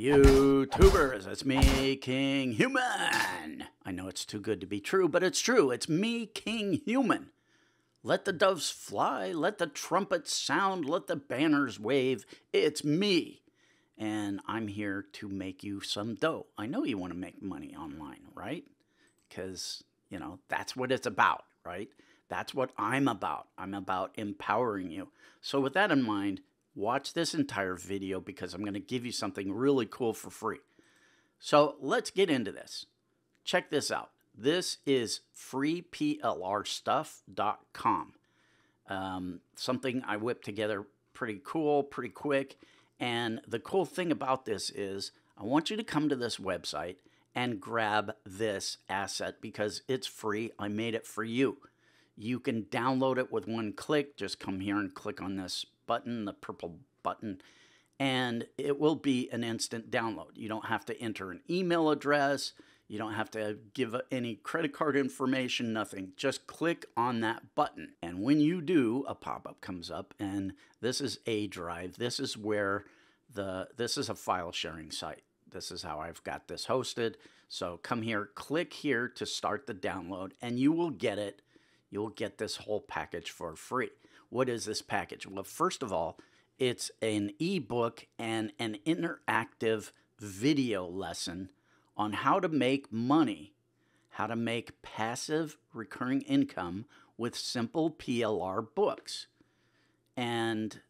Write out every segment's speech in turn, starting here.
YouTubers, it's me, King Human. I know it's too good to be true, but it's true. It's me, King Human. Let the doves fly, let the trumpets sound, let the banners wave. It's me. And I'm here to make you some dough. I know you want to make money online, right? Because, you know, that's what it's about, right? That's what I'm about. I'm about empowering you. So, with that in mind, watch this entire video because I'm going to give you something really cool for free. So let's get into this. Check this out. This is freeplrstuff.com. Um, something I whipped together pretty cool, pretty quick. And the cool thing about this is I want you to come to this website and grab this asset because it's free. I made it for you. You can download it with one click. Just come here and click on this button, the purple button, and it will be an instant download. You don't have to enter an email address. You don't have to give any credit card information, nothing. Just click on that button. And when you do, a pop-up comes up and this is A Drive. This is where the this is a file sharing site. This is how I've got this hosted. So come here, click here to start the download and you will get it. You'll get this whole package for free. What is this package? Well, first of all, it's an ebook and an interactive video lesson on how to make money, how to make passive recurring income with simple PLR books. And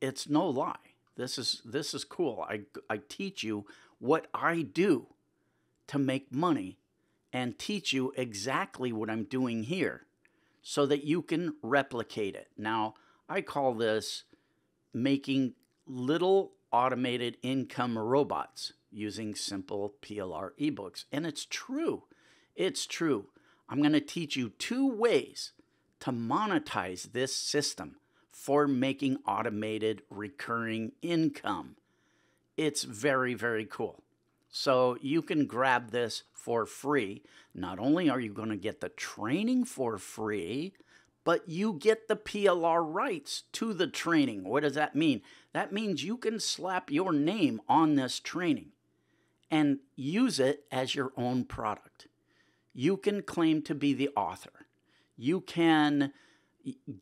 it's no lie. This is this is cool. I I teach you what I do to make money and teach you exactly what I'm doing here so that you can replicate it. Now, I call this making little automated income robots using simple PLR ebooks. And it's true. It's true. I'm going to teach you two ways to monetize this system for making automated recurring income. It's very, very cool. So you can grab this for free. Not only are you going to get the training for free, but you get the PLR rights to the training. What does that mean? That means you can slap your name on this training and use it as your own product. You can claim to be the author. You can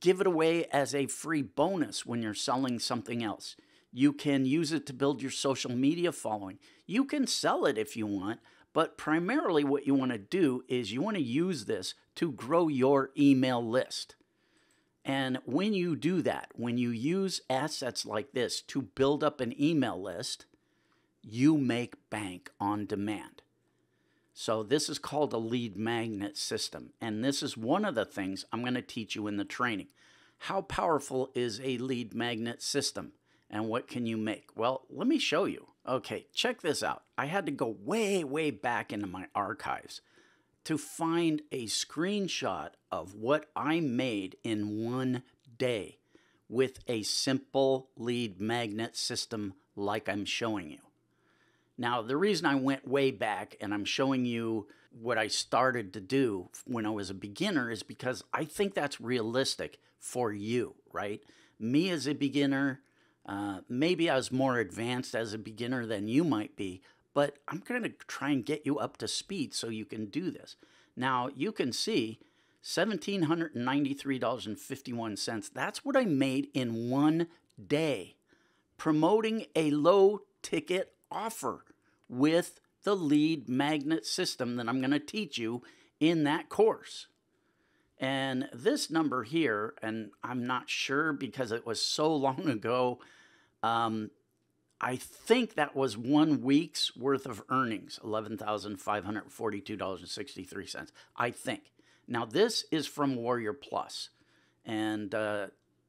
give it away as a free bonus when you're selling something else. You can use it to build your social media following. You can sell it if you want, but primarily what you want to do is you want to use this to grow your email list. And when you do that, when you use assets like this to build up an email list, you make bank on demand. So, this is called a lead magnet system. And this is one of the things I'm going to teach you in the training. How powerful is a lead magnet system? And what can you make? Well, let me show you. Okay, check this out. I had to go way, way back into my archives to find a screenshot of what I made in one day with a simple lead magnet system like I'm showing you. Now, the reason I went way back and I'm showing you what I started to do when I was a beginner is because I think that's realistic for you, right? Me as a beginner, uh, maybe I was more advanced as a beginner than you might be, but I'm going to try and get you up to speed so you can do this. Now, you can see $1,793.51. That's what I made in one day promoting a low ticket offer with the lead magnet system that I'm going to teach you in that course. And this number here, and I'm not sure because it was so long ago, um, I think that was one week's worth of earnings, $11,542.63. I think. Now, this is from Warrior Plus, And uh,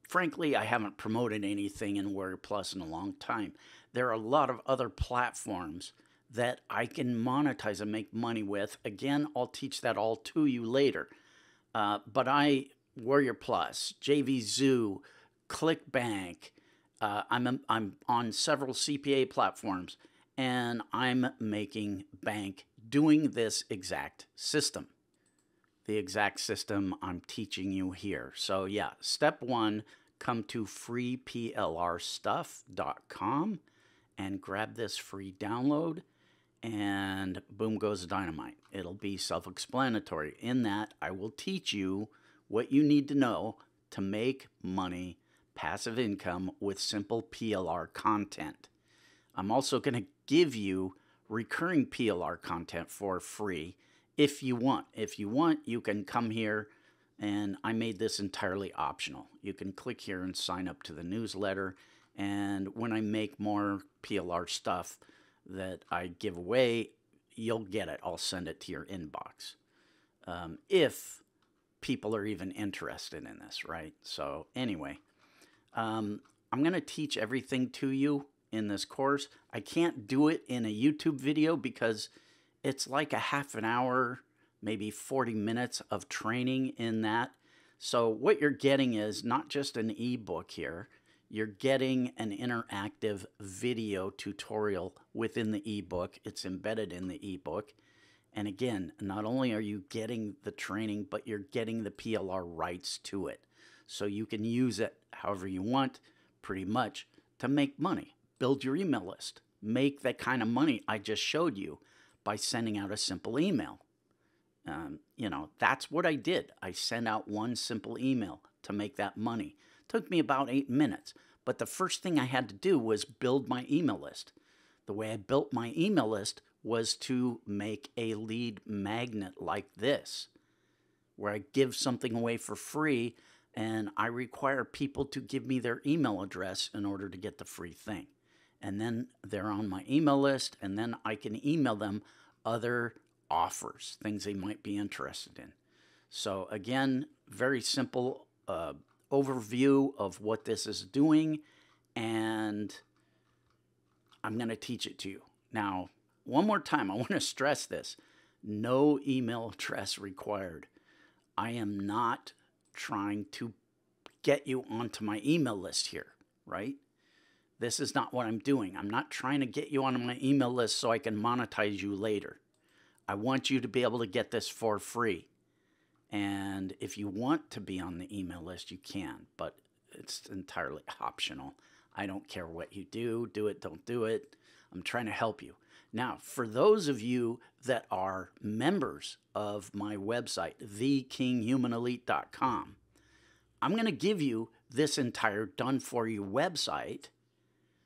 frankly, I haven't promoted anything in Warrior Plus in a long time. There are a lot of other platforms that I can monetize and make money with. Again, I'll teach that all to you later. Uh, but I, Warrior Plus, JVZoo, ClickBank, uh, I'm, I'm on several CPA platforms and I'm making bank doing this exact system. The exact system I'm teaching you here. So, yeah, step one come to freeplrstuff.com and grab this free download and boom goes dynamite. It'll be self explanatory. In that, I will teach you what you need to know to make money, passive income with simple PLR content. I'm also going to give you recurring PLR content for free if you want. If you want, you can come here and I made this entirely optional. You can click here and sign up to the newsletter. And when I make more PLR stuff that I give away, you'll get it. I'll send it to your inbox. Um, if people are even interested in this, right? So, anyway, um, I'm going to teach everything to you in this course. I can't do it in a YouTube video because it's like a half an hour, maybe 40 minutes of training in that. So, what you're getting is not just an ebook here, you're getting an interactive video tutorial within the ebook. It's embedded in the ebook. And again, not only are you getting the training, but you're getting the PLR rights to it. So you can use it however you want, pretty much, to make money. Build your email list. Make that kind of money I just showed you by sending out a simple email. Um, you know, that's what I did. I sent out one simple email to make that money. Took me about eight minutes. But the first thing I had to do was build my email list. The way I built my email list was to make a lead magnet like this, where I give something away for free and I require people to give me their email address in order to get the free thing. And then they're on my email list, and then I can email them other offers, things they might be interested in. So, again, very simple uh, overview of what this is doing, and I'm going to teach it to you. Now, one more time, I want to stress this no email address required. I am not trying to get you onto my email list here, right? This is not what I'm doing. I'm not trying to get you onto my email list so I can monetize you later. I want you to be able to get this for free. And if you want to be on the email list, you can, but it's entirely optional. I don't care what you do, do it, don't do it. I'm trying to help you. Now, for those of you that are members of my website, thekinghumanelite.com, I'm going to give you this entire done for you website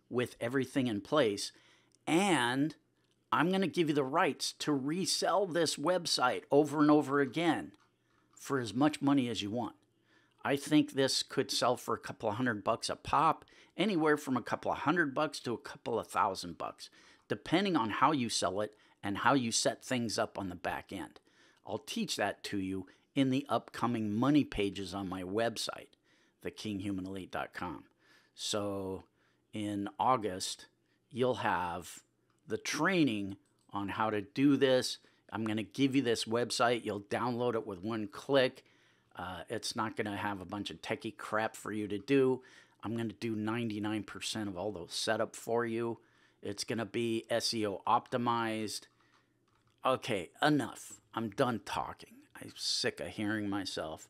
with everything in place. And I'm going to give you the rights to resell this website over and over again for as much money as you want. I think this could sell for a couple of hundred bucks a pop, anywhere from a couple of hundred bucks to a couple of thousand bucks, depending on how you sell it and how you set things up on the back end. I'll teach that to you in the upcoming money pages on my website, thekinghumanelite.com. So in August, you'll have the training on how to do this. I'm going to give you this website. You'll download it with one click. Uh, it's not going to have a bunch of techie crap for you to do. I'm going to do 99% of all those setup for you. It's going to be SEO optimized. Okay, enough. I'm done talking. I'm sick of hearing myself.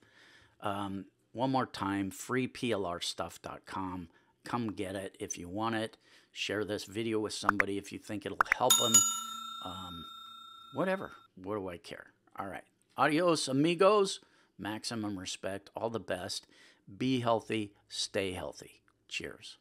Um, one more time freeplrstuff.com. Come get it if you want it. Share this video with somebody if you think it'll help them. Um, whatever. What do I care? All right. Adios, amigos. Maximum respect. All the best. Be healthy. Stay healthy. Cheers.